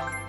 ん?